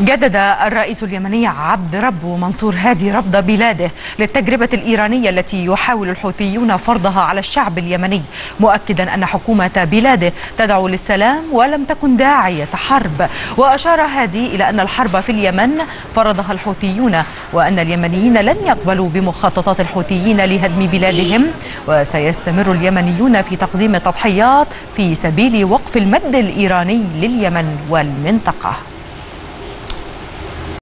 جدد الرئيس اليمني عبد رب منصور هادي رفض بلاده للتجربة الإيرانية التي يحاول الحوثيون فرضها على الشعب اليمني مؤكدا أن حكومة بلاده تدعو للسلام ولم تكن داعية حرب. وأشار هادي إلى أن الحرب في اليمن فرضها الحوثيون وأن اليمنيين لن يقبلوا بمخططات الحوثيين لهدم بلادهم. وسيستمر اليمنيون في تقديم التضحيات في سبيل وقف المد الإيراني لليمن والمنطقة.